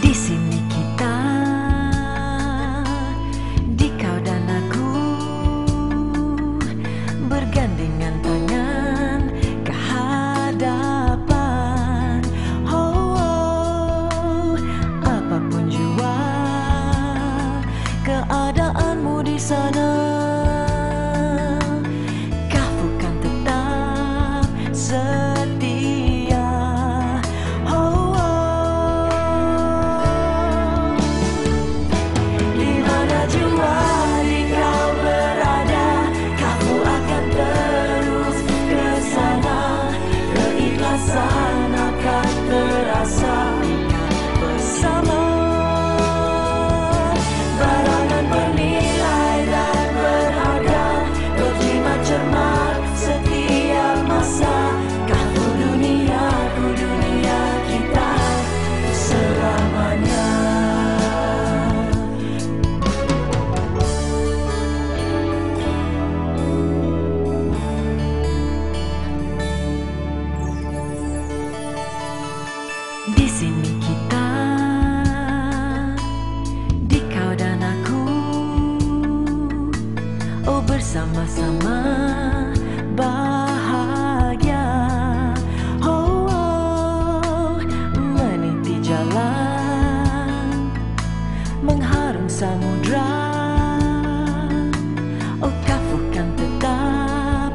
Disse-me sana, Oh bersama-sama bahagia. Oh, oh meniti jalan Mengharum samudra. Oh kafukan tetap